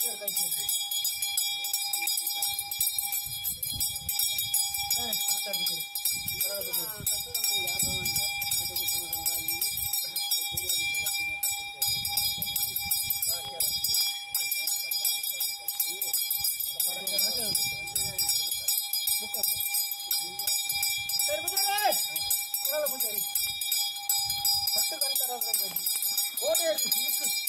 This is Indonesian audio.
What is